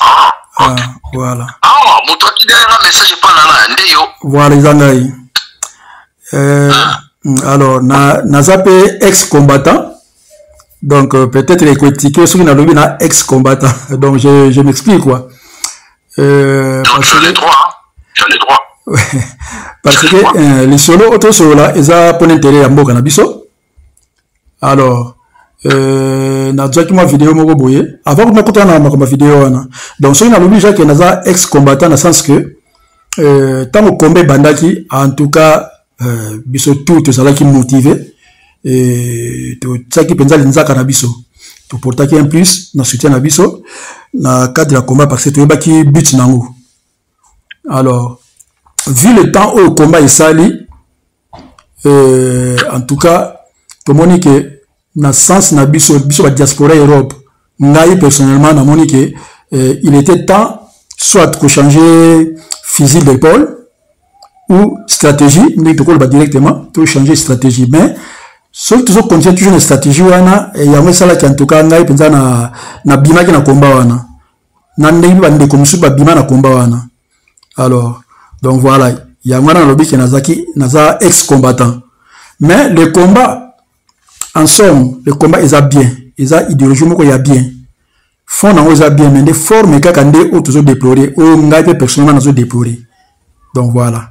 ah, ah voilà awa ah, moto atidelanga message epa na naya nde yo voilà eza ngai euh, ah. alors na naza mpe ex combattant donc euh, peut-être ekoetike soki nalobi na ex combattant donc je, je m'explique quoi euh, donc, tu as les droits hein? tu as les droits parce que euh, lisolo oyo tosolola eza mpo na intere ya mboka na biso alors euh, nazwaki mwa video moko boye avant kuna kotana na makambo ya video wana donc soki nalobi jake naza ex combattant na sens que ntango euh, komba ebandaki en tout cas euh, biso tout tozalaki motive totiaki mpenza linzaka na biso toportaki un plus na soutien na biso na cadre ya combat parce que toyebaki but na yango alors vu le temps oyo combat esali euh, en tout cas tomoni ke na sens na biso biso ba diaspora europe ngai personnellement namoni ke euh, il était temps soit kochanger fusil d'épaule ou stratégie ndenge tokoloba directement tochanger stratégie mais soki tozokontinue toujours na stratégie wana eh, yango esalaki en tout cas ngai mpenza nabimaki na komba wana na ndenge bandeko mosusu babima na komba wana alors donc voilà yango wana nalobi ke nazaki naza ex combattant mais le combat en somme le combat eza bien eza idéologie moko ya bien fond nango eza bien mais nde forme kaka nde oyo tozo déplorer oyo ngai mpe personnellement nazo déplorer donc voilà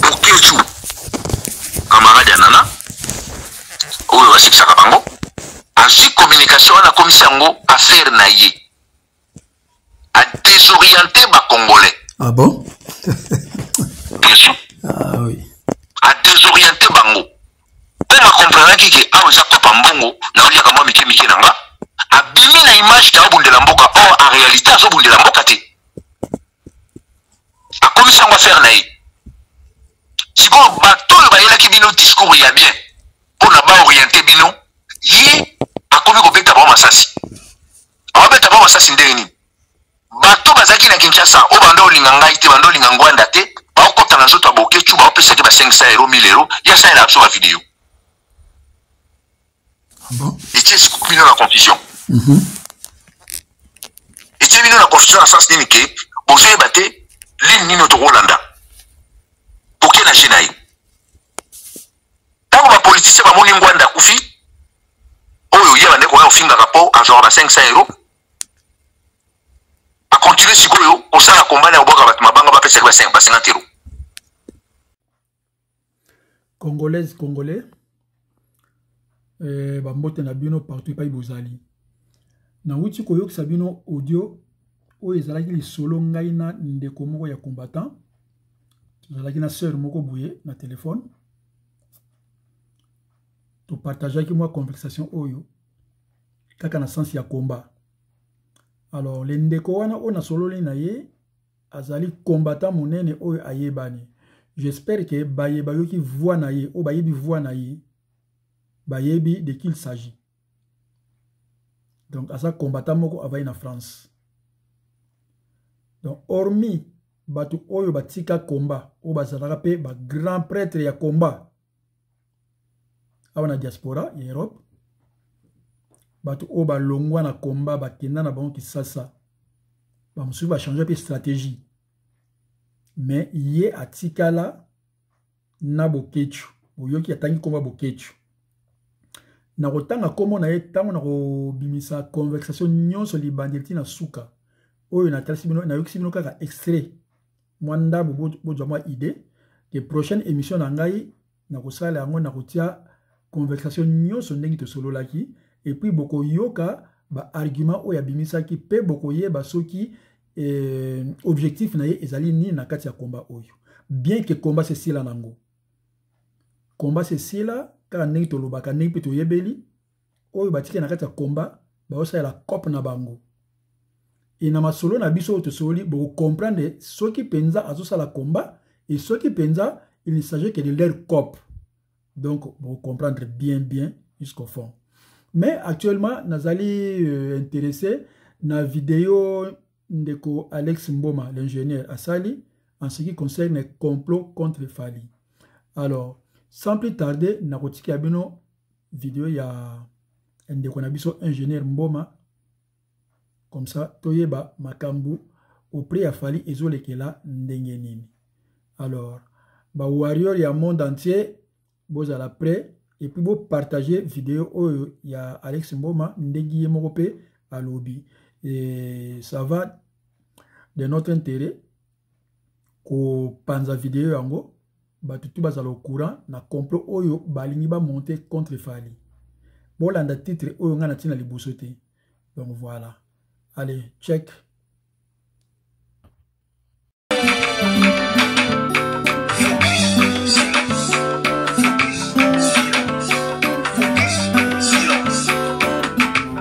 Boketshu camarade ya Nana oyo basibisaka bango azwi communication wana akomisi yango affaire na ye a désorienter ba congolais ah bon bien sûr ah oui a désorienter bango mpo bakomprenaki ke awa eza kopa mbongo na oliaka mwa mike mike na nga abimi na image ta obundela mboka or en réalité azobundela mboka te akomisi yango affaire na ye sikoyo bato oyo bayelaki bino discours ya bien mpo na baoriente bino ye akomi kobeta bango masasi aobeta bango masasi ndenge nini bato bazalaki na kinshasa oyo banda olinga ngai te banda olinga ngwanda te baokota na nzoto ya bokecu baopesaki ba 500 euro 1000 euro ye asalela biso bavideo etie bino na confusion mhm. etie bino na confusion na sens nini ke bozoyeba te lini nino tokolanda boke na je na ye ntango bapolitisien bamoni ngwanda akufi oyo ye bande koya kofingaka mpo azwaka ba 500 euro akontinue sikoyo kosala kombani ya kobwaka bato mabanga bapesaki ba 50 euro congolaise congolais eh, bambote na bino partout epai bozali nauti koyokisa bino audio oyo ezalaki lisolo ngai na ndeko moko ya combattant tozalaki na sœur moko boye na telefone topartageaki mwa conversation oyo kaka na sense ya combat alors le ndeko wana oyo nasololi na ye azali combattant monene oyo ayebani j'espère que baye bayoki voix na ye oyo bayebi voix na ye bayebi de qu'il s'agit donc aza combattant moko avai na france donc hormis bato oyo batika combat oyo bazalaka mpe bagrand prêtre ya combat awa na diaspora ya europe bato oyo balongwa na komba bakenda na bango kisasa bamosusu bachange mpe stratégie me ye atikala na boketshu oyoki atangi nkomba boketshu nakotanga nkombo na ye ntango nakobimisa conversation nyonso libandeli ntina suka oyo natalisi bino nayokisi bino kaka extrait mwa ndambu bozwa mwa idée ke prochaine émission na ngai nakosala yango nakotia conversation nyonso ndenge tosololaki epuis bokoyoka baargument oyo abimisaki mpe bokoyeba soki eh, objectif na ye ezali nini na kati ya komba oyo bien ke komba sesila nango komba sesila kaka ndenge tolobaka ndenge mpe toyebeli oyo batiki na kati ya combat baosalela cope na bango e na masolo na biso oyo tosololi bokokomprendre soki mpenza azosala combat e soki mpenza il ne s'agit que de leur cope donc bokokomprendre bien bien jusqu'au fond mais actuellement nazali euh, intéressé na video ndeko alex mboma l'ingénieur asali en ce qui concerne complot contre fali alors sans plus tarder nakotikela bino video ya ndeko na biso ingénieur mboma comme ça toyeba makambu auprès ya fali ezolekela ndenge nini alors ba warrior ya monde entier bozala prêt et puis bo partager video oyo ya alex mboma ndenge ye moko mpe alobi et ça va de notre intérêt kopanza video yango bato tu bazala au courant na complot oyo balingi bamonte contre fali bolanda titre oyo ngai natina liboso te donc voilà allez check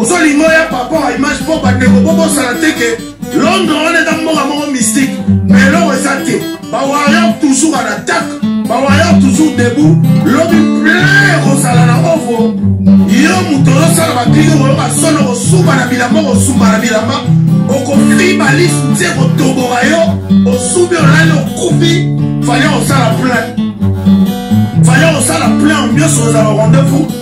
ozolinga oya paraport ya image mpo bandeko mpo bosala te ke londre wana eza mboka moko mystique ma eloko eza te bawarior toujours à l'attaque bawarior toujours debout lobi plein ekozala na ovo yo moto ozosala baklike okoyoka solo kosuba na bilamba okosuba na bilamba okofiba lisu te kotoboka yo osubi olali okufi fali osala plein fali osala plein nyonso ozala rendez-vous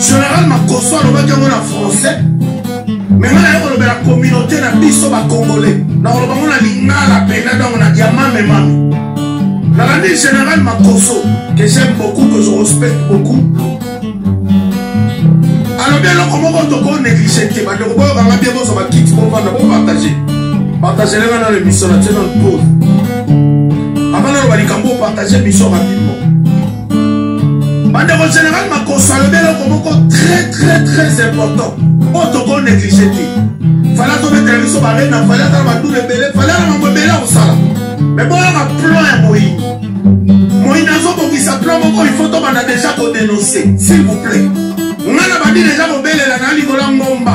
général makoso alobaki yango na français me nga naye kolobela communauté na biso bacongolais nakoloba ngo na lingala mpena ntango na diamamemami nalandi général makoso que j'aime beaucoup que je respecte beaucoup alobi eloko moko toko néglige te bandeko boyokanga bie bozwa bakiti bovanda bopartage partage lenga na lemission na tie na pose avant naloba likambo opartage mission rapidement bandeko général makoso alobi eloko moko très très très important oyo toko néglige te fala tobetela biso barena fali atala badule ebele fali ala mambo ebele akosala me boyaka plan ya moyini moyini azobongisa plan moko ifo tobanda deja kodenonse s'il vous plaît ngai na bandi deja kobelela na likola ngomba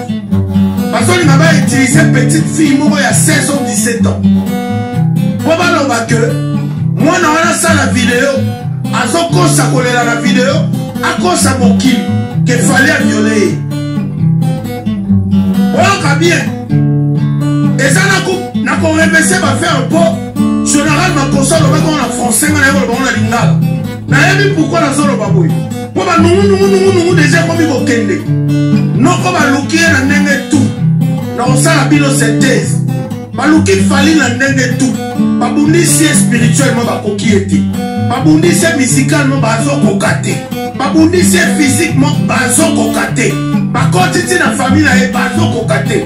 bazolinga ba utilise petite fille moko ya 16 ans 17 ans mpo baloba ke mwana wana asala video azokosa kolela na video akosa mokili ke fali aviole ye oyoka bien eza na korevese bafere mpo général makosa alobaki ngo na français ngai naye koloba ngo na lingala nayebi pourkui nazoloba boye mpo banungunungunungunungu deja ekomi kokende noko baluki ye na ndenge tu na kosala bino synthèse baluki fali na ndenge tu babundisi ye spirituellement bakoki ye te babundisi ye musicalement bazokoka te babundisi ye physiquement bazokoka te bakoti ti na famille na ye bazokoka te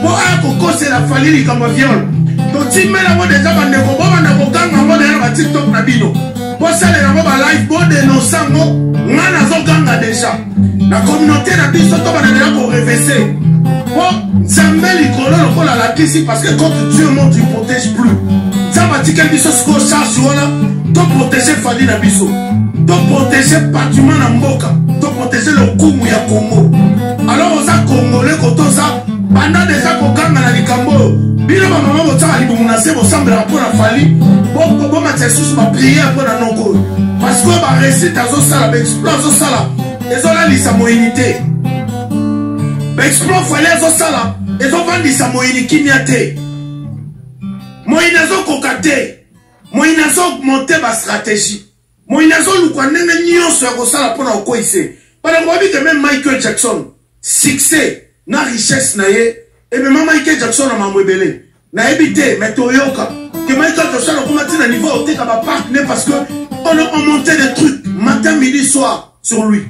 mpo aya kokosela fali likambo ya viole totimela yango deja bandeko bobanda koganga yango deja na batiktok na bino bosalela yango balive bodenonse yango ngai nazoganga deja na communauté na biso tobanda deja korevese mpo nzambe likolo lokola alakisi parce que contre dieu mont tu protège plus nzambe atikeli biso sikoyo charge wana toprotege fali na biso toprotege patrimoine na mboka toprotege lokumu ya kongo alors oza kongole kotoza banda deja kokanga na likambo oyo bino bamama botyaka libumu na se bosambelaka mpo na fali bomatisa lisusu bapriere mpo na noko oyo parce oyo baresite azosala baexplo azosala ezolalisa moyini te baexplo fali azosala ezovandisa moyini kimia te moyini azokoka te moyini azoaugmente bastratégie moyini azoluka ndenge nyonso ya kosala mpo na okoise bandeko babike meme michael jackson succès na richesse na ye emema michael jackson na mambo ebele nayebi te me toyoka ke michael jackson akoma ntina niveau oteka bapark ne parce que on, on montait des trucs matin midi soir sur lui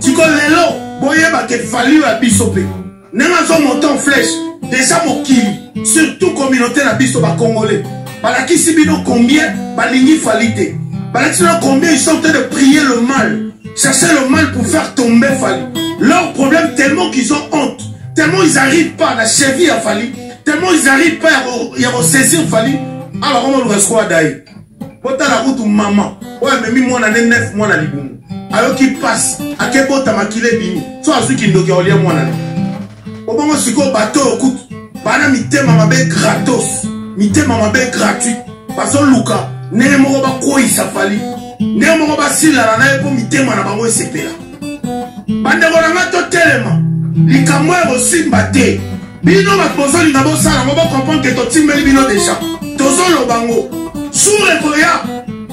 siko lelo boyeba ke fali ya biso mpe ndenge azo monte en flèche deja mokili surtout communauté na biso bacongolais balakisi bino combien balingi fali te balakisi bino combien ils sont de prier le mal chercher le mal pour faire tomber fali leur problème tellement qu'ils ont honte tellement ils arrivent pas na cheville ya fali tellement ils arrivent pas ya kosaisir fali alors omoluka sikoyo adai botala kutu mama oyo amemi mwana ne 9 mwana libumu ayoki mpasi akebota makila ebimi so azwi kindoki ya olia mwana ne obongo sikoyo bato oyo kutu bana mitema mabe gratos mitema mabe gratuit bazoluka ndenge moko bakweisa fali ndenge moko basilana na ye mpo mitema na bango esepela bandeko na ngai totelema likambo ya kosimba te bino bato bozolinga bosala yango bokomprendre ke totimbeli bino deja tozoloba yango sur ekoya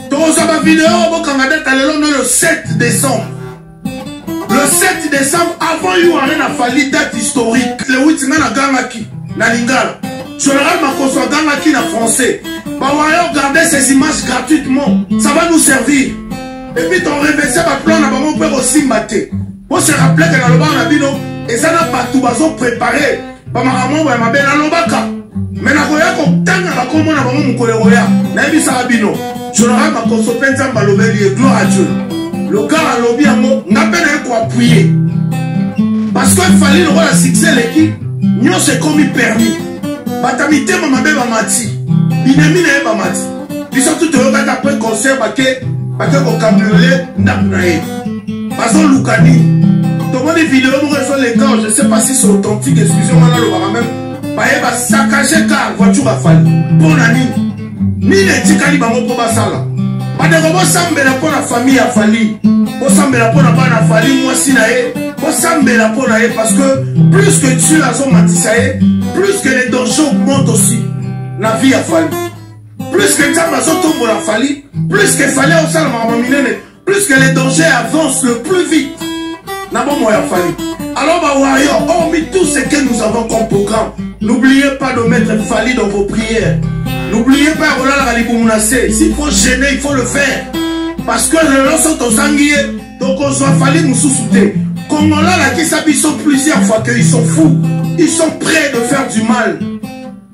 tokozwa bavideo bokanga data lelo nde le 7 décembre le 7 décembre avant yo are na fali date historique le 8 ngai nagangaki na lingala général makoso agangaki na français bawayo garde ces images gratuitement ça va nous servir et puis ton reverse ba plan na bango pe kosimba te bo se rappeler que na lobaka na bino eza na bato bazo prepare bamakambo ya mabe nalobaka me nakoya kotanga bakombo na bango mokolo ekoya nayebisaka bino jonaka makoso mpe nzambe alobeli ye gloire a dieu lokar alobi yango nga mpe naye koapuye parce que fali lokola succès eleki nyonso ekomi permis bata mitema mabe bamati binemi na ye bamati biso tu toyokaka mpe concert bake bake kokambiole ndako na ye bazoluka nini tomoni video moko ezoleka je sais pas si c'est authentique excusez moi nalobaka meme baye basakage ka voiture afali mpo na nini nini etikali bango mpo basala bandeko bosambela mpo na famille ya fali bosambela mpo na bana fali mwasi na ye bosambela mpo na ye parce que plus que dieu azomatisa ye plus que les dangers augmente aussi na vie ya fali plus que nzambe azotombola fali plus que fali aosala makambo minene plus que les dangers avancent le plus vite na bomoi ya fali alors bawayo hormis tout ce que nous avons comme programme n'oubliez pas de mettre fali dans vos prières n'oubliez pas ya kolalaka libumu na se s'il faut gêner il faut le faire parce que lelo so tozangi ye tokozwa fali mosusu te kongola alakisa biso plusieurs fois que ils sont fous ils sont prêts de faire du mal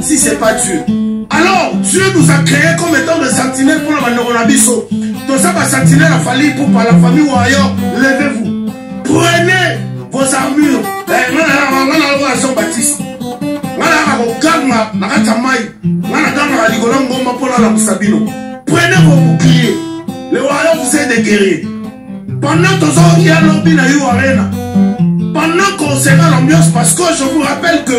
si c'est pas Dieu alors Dieu nous a créé comme étant des sentinelles pour la bandoko na biso toza ba sentinelles afali pour par la famille warrior levez-vous prenez vos armures eh, nga na lokola son baptiste nga nayaka koganga na kati ya mai nga nagangaka likolo ya ngomba mpo nalamusa bino prenez vos boucliers le warrior vous est déguerri pendant tozoya lobi na yo arena pendant qu'on sera l'ambiance parce que je vous rappelle que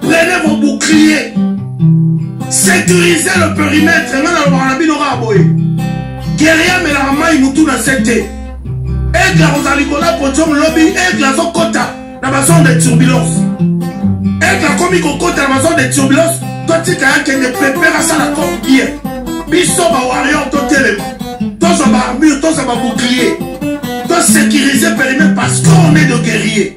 prenez vos boucliers sécurisez le périmètre ngai nalobaka na bino kaka boye guerrier amelaka mai motu na se te aigle akozala likolo ya podium lobi aigle azokɔta na bazone de turbulence aigle akomi kokɔta na bazone de turbulence totika ya kende prepare asala comme bien biso bawarrior totelema tozwa baarmure tozwa babouclier tosécurise périmètre parce qu'on est de guerrier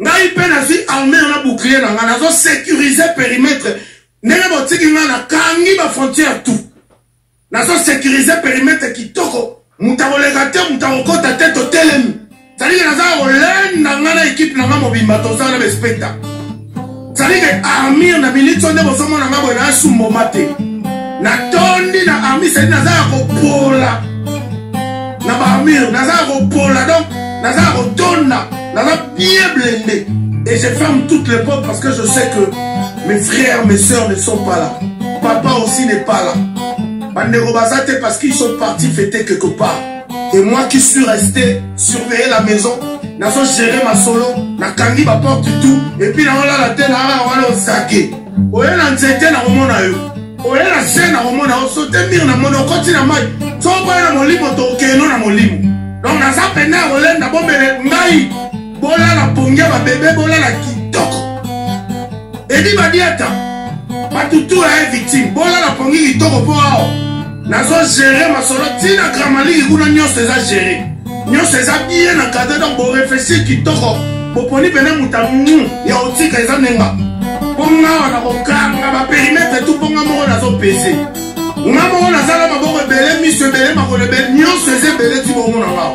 ngai mpe nazwi arme na bouclier na ngai nazo sécurise périmètre ndenge botiki ngai nakangi bafrontière tout nazo sécurise périmètre kitoko moto akoleka te moto akokota te totelemi zalike naza kolenda ngai na ekipe na ngai mobimba toza na bespectacle ezali ke armire na militio nde bozomona nga boye nasumboma te natondi na armire sedi naza ya kopola na baarmire naza ya kopola donc naza ya kotonda naza bien blende et je ferme toutes les portes parce que je sais que mes frères mes soeurs ne sont pas là papa aussi n'est pas là bandeko baza te parce qu'ils sont partis fêter quelque part et moi qui suis resté surveiller la maison nazo gérer masolo nakangi baporte tout epuis naolala te naa wana ozake oye na nzete nakomona yo oye na se nakomona yo sote mire na mona okoti na mai sokoya na molimo tokeno na molimo donc naza pene ya kolenda bomele ngai bolala pongi ya babebe bolala kitoko edi badiata bato tour ya victime bolala pongi kitoko mpo ao nazo gere masolo ntina gramaliki kuna nyonso eza gere nyonso eza bien na cadre donc boreflechir kitoko boponi mpena moto amu ya otika eza nenga mpo nga wana kokanga baperimetre tu mpo nga moko nazopese nga moko nazala maboko ebele miso ebele makolo ebele nyonso eza ebele ti bongo na ngao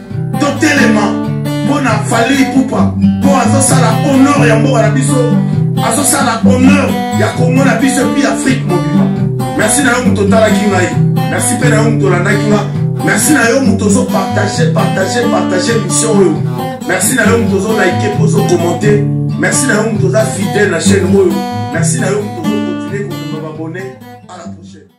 totelema mpo na fali ipupa mpo azosala honore ya mboka na biso azosala honore ya kongo na biso epuis afrike mobima merci na yo moto otalaki ngai merci mpe na yo moto olandaki nga merci na yo moto ozopartage partage partage mission oyo merci na yo moto ozolaike mpo ozokommente merci na yo moto oza fidèle na chaîne oyo merci na yo moto ozokontinue kobima babone